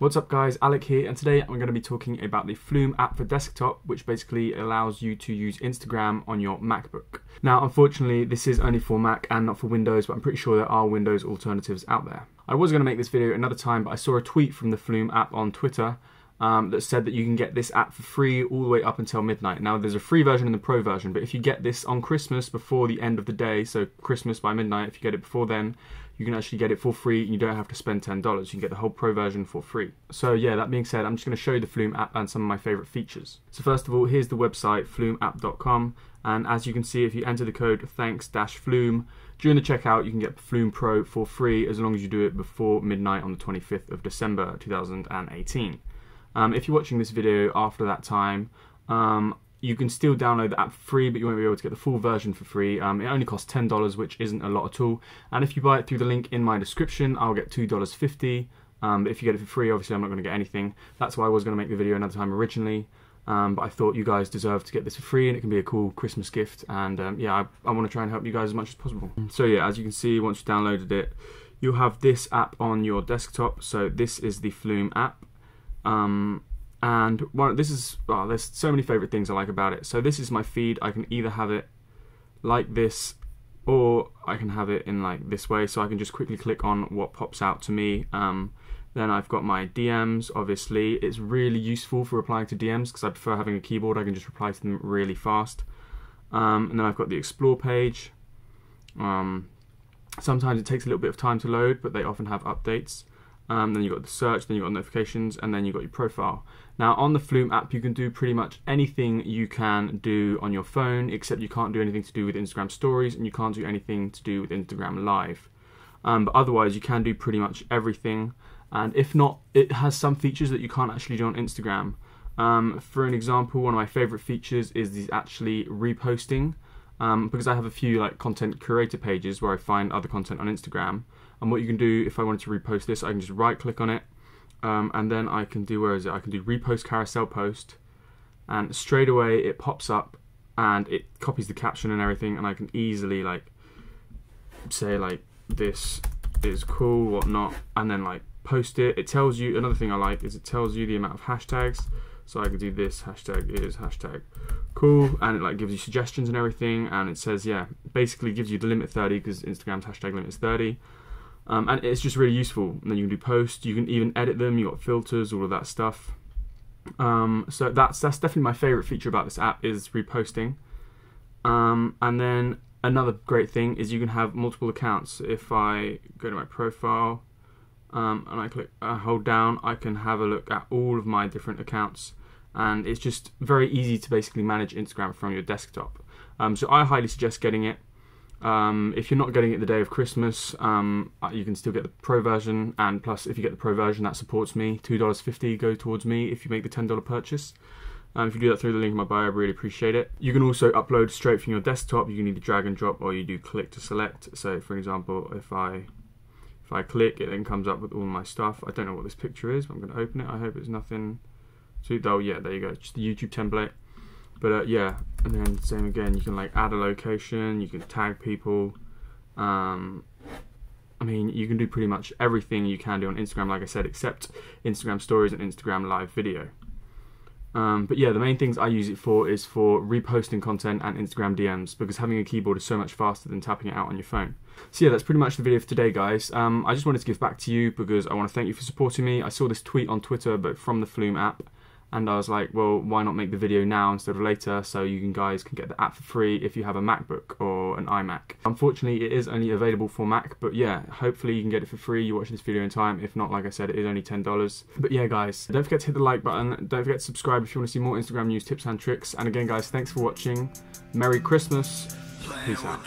What's up guys, Alec here and today I'm going to be talking about the Flume app for desktop which basically allows you to use Instagram on your MacBook. Now unfortunately this is only for Mac and not for Windows but I'm pretty sure there are Windows alternatives out there. I was going to make this video another time but I saw a tweet from the Flume app on Twitter um, that said that you can get this app for free all the way up until midnight. Now there's a free version and the pro version, but if you get this on Christmas before the end of the day, so Christmas by midnight, if you get it before then, you can actually get it for free and you don't have to spend $10. You can get the whole pro version for free. So yeah, that being said, I'm just going to show you the Flume app and some of my favorite features. So first of all, here's the website flumeapp.com and as you can see, if you enter the code thanks-flume during the checkout, you can get Flume Pro for free as long as you do it before midnight on the 25th of December 2018. Um, if you're watching this video after that time, um, you can still download the app for free, but you won't be able to get the full version for free. Um, it only costs $10, which isn't a lot at all. And if you buy it through the link in my description, I'll get $2.50. Um, if you get it for free, obviously I'm not going to get anything. That's why I was going to make the video another time originally. Um, but I thought you guys deserve to get this for free and it can be a cool Christmas gift. And um, yeah, I, I want to try and help you guys as much as possible. So yeah, as you can see, once you've downloaded it, you'll have this app on your desktop. So this is the Flume app. Um, and one, this is, well, there's so many favorite things I like about it. So this is my feed. I can either have it like this or I can have it in like this way. So I can just quickly click on what pops out to me. Um, then I've got my DMs, obviously. It's really useful for replying to DMs because I prefer having a keyboard. I can just reply to them really fast. Um, and then I've got the explore page. Um, sometimes it takes a little bit of time to load, but they often have updates. Um, then you've got the search, then you've got notifications, and then you've got your profile. Now, on the Flume app, you can do pretty much anything you can do on your phone, except you can't do anything to do with Instagram stories, and you can't do anything to do with Instagram Live. Um, but otherwise, you can do pretty much everything. And if not, it has some features that you can't actually do on Instagram. Um, for an example, one of my favorite features is the actually reposting. Um, because I have a few like content curator pages where I find other content on Instagram. And what you can do if I wanted to repost this, I can just right click on it um, and then I can do, where is it? I can do repost carousel post and straight away it pops up and it copies the caption and everything and I can easily like say like this is cool, whatnot, and then like post it. It tells you, another thing I like is it tells you the amount of hashtags. So I could do this hashtag is hashtag cool and it like gives you suggestions and everything and it says yeah basically gives you the limit 30 because Instagram's hashtag limit is 30 um, and it's just really useful. And then you can do posts, you can even edit them, you got filters, all of that stuff. Um, so that's that's definitely my favorite feature about this app is reposting. Um, and then another great thing is you can have multiple accounts. If I go to my profile um, and I click uh, hold down, I can have a look at all of my different accounts, and it's just very easy to basically manage Instagram from your desktop. Um, so I highly suggest getting it. Um, if you're not getting it the day of Christmas, um, uh, you can still get the pro version, and plus, if you get the pro version, that supports me. Two dollars fifty go towards me if you make the ten dollar purchase. Um, if you do that through the link in my bio, I really appreciate it. You can also upload straight from your desktop. You can either drag and drop, or you do click to select. So, for example, if I if I click, it then comes up with all my stuff. I don't know what this picture is, but I'm going to open it. I hope it's nothing. So, oh yeah, there you go. Just the YouTube template. But uh, yeah, and then same again. You can like add a location. You can tag people. Um, I mean, you can do pretty much everything you can do on Instagram, like I said, except Instagram Stories and Instagram Live Video. Um, but yeah, the main things I use it for is for reposting content and Instagram DMs because having a keyboard is so much faster than tapping it out on your phone. So yeah, that's pretty much the video for today, guys. Um, I just wanted to give back to you because I want to thank you for supporting me. I saw this tweet on Twitter, but from the Flume app and I was like, well, why not make the video now instead of later so you guys can get the app for free if you have a MacBook or an iMac. Unfortunately, it is only available for Mac, but yeah, hopefully you can get it for free. You watch this video in time. If not, like I said, it is only $10. But yeah, guys, don't forget to hit the like button. Don't forget to subscribe if you want to see more Instagram news, tips, and tricks. And again, guys, thanks for watching. Merry Christmas. Peace out.